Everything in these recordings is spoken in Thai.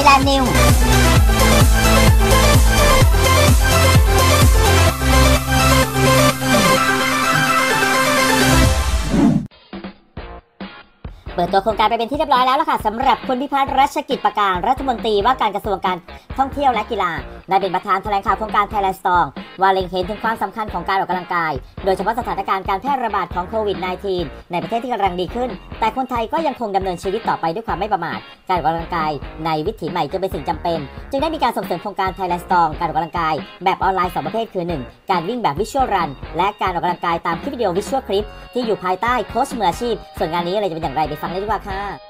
ยแลนด์นิวเปิดตัวโครงการไปเป็นที่เรียบร้อยแล้วล่ะค่ะสำหรับคุณพิพัฒน์รัชกิจประการรัฐมนตรีว่าการกระทรวงการท่องเที่ยวและกีฬาได้เป็นประธานแถลงข่าวโครงการไทยแลนด์สตอง ว่าเล็งเห็นถึงความสำคัญของการออกกำลังกาย โดยเฉพาะสถานการณ์การแพร่ระบาดของโควิด -19 ในประเทศที่กำลังดีขึ้น แต่คนไทยก็ยังคงดำเนินชีวิตต่อไปด้วยความไม่ประมาท การออกกำลังกายในวิถีใหม่จึงเป็นสิ่งจำเป็น จึงได้มีการส่งเสริมโครงการ Thailand Strong การออกกำลังกาย แบบออนไลน์ 2 ประเภทคือ 1 การวิ่งแบบ Visual Run และการออกกำลังกายตามคลิปวิดีโอ Visual Clip ที่อยู่ภายใต้โค้ชมืออาชีพ ส่วนงานนี้อะไรจะเป็นอย่างไรไปฟังเลยดีกว่าค่ะ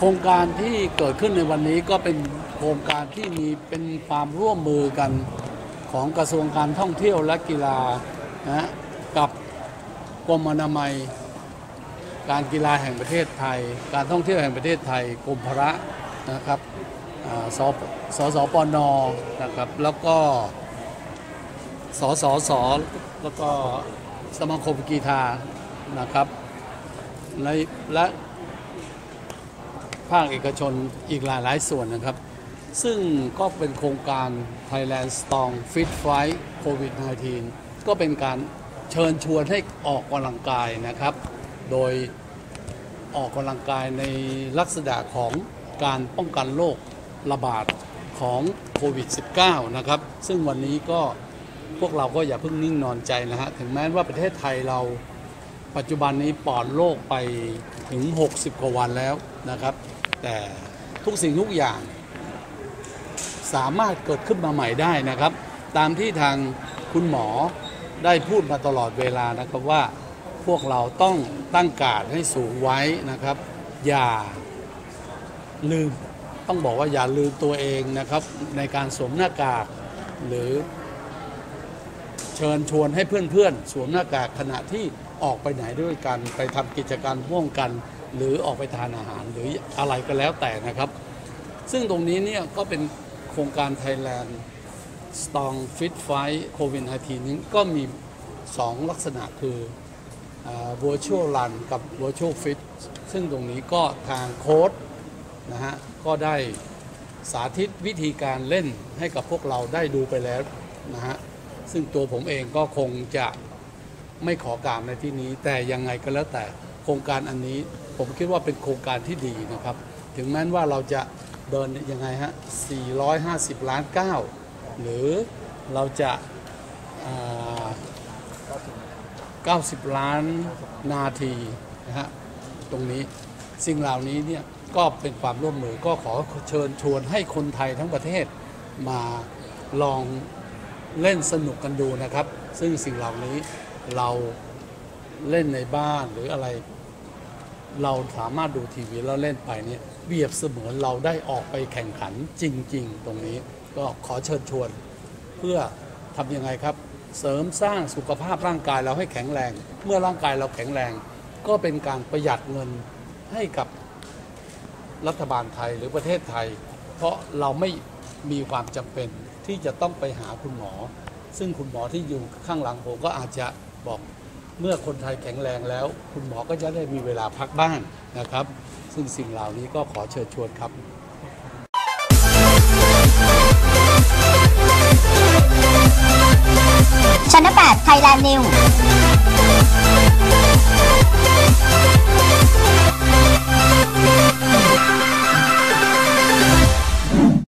โครงการที่เกิดขึ้นในวันนี้ก็เป็นโครงการที่มีเป็นความร่วมมือกันของกระทรวงการท่องเที่ยวและกีฬานะกับกรมอนามัย การกีฬาแห่งประเทศไทย การท่องเที่ยวแห่งประเทศไทยกรมพระนะครับสสสปนนะครับแล้วก็สสสแล้วก็สมาคมกีฬานะครับในและ ภาคเอกชนอีกหลายหลายส่วนนะครับ ซึ่งก็เป็นโครงการ Thailand Strong Fit Fight COVID-19 ก็เป็นการเชิญชวนให้ออกกำลังกายนะครับ โดยออกกำลังกายในลักษณะของการป้องกันโรคระบาดของโควิด -19 นะครับ ซึ่งวันนี้ก็พวกเราก็อย่าเพิ่งนิ่งนอนใจนะฮะ ถึงแม้ว่าประเทศไทยเราปัจจุบันนี้ปลอดโรคไปถึง 60 กว่าวันแล้วนะครับ แต่ทุกสิ่งทุกอย่างสามารถเกิดขึ้นมาใหม่ได้นะครับ ตามที่ทางคุณหมอได้พูดมาตลอดเวลานะครับว่าพวกเราต้องตั้งการให้สูงไว้นะครับ อย่าลืมต้องบอกว่าอย่าลืมตัวเองนะครับ ในการสวมหน้ากากหรือเชิญชวนให้เพื่อนๆ สวมหน้ากากขณะที่ออกไปไหนด้วยกัน ไปทำกิจกรรมร่วมกัน หรือออกไปทานอาหารหรืออะไรก็แล้วแต่นะครับ ซึ่งตรงนี้เนี่ยก็เป็นโครงการ Thailand Strong Fit Fight COVID 19นี้ก็มี 2 ลักษณะคือ virtual run กับ virtual fit ซึ่งตรงนี้ก็ทางโค้ดนะฮะก็ได้สาธิตวิธีการเล่นให้กับพวกเราได้ดูไปแล้วนะฮะซึ่งตัวผมเองก็คงจะไม่ขอกล่าวในที่นี้ แต่ยังไงก็แล้วแต่โครงการอันนี้ ผมคิดว่าเป็นโครงการที่ดีนะครับ ถึงแม้ว่าเราจะเดินยังไงฮะ 450 ล้านก้าหรือเราจะา90 ล้านนาทีนะฮะตรงนี้สิ่งเหล่านี้เนี่ยก็เป็นความร่วมมือก็ขอเชิญชวนให้คนไทยทั้งประเทศมาลองเล่นสนุกกันดูนะครับ ซึ่งสิ่งเหล่านี้เราเล่นในบ้านหรืออะไร เราสามารถดูทีวีแล้วเล่นไปเนี่ยเปรียบเสมือนเราได้ออกไปแข่งขันจริง ๆ ตรงนี้ก็ขอเชิญชวน เพื่อทำยังไงครับ เสริมสร้างสุขภาพร่างกายเราให้แข็งแรง เมื่อร่างกายเราแข็งแรง ก็เป็นการประหยัดเงินให้กับรัฐบาลไทยหรือประเทศไทย เพราะเราไม่มีความจำเป็นที่จะต้องไปหาคุณหมอ ซึ่งคุณหมอที่อยู่ข้างหลังผมก็อาจจะบอก เมื่อคนไทยแข็งแรงแล้ว คุณหมอก็จะได้มีเวลาพักบ้างนะครับ ซึ่งสิ่งเหล่านี้ก็ขอเชิญชวนครับชั้นแปดไทยแลนด์นิว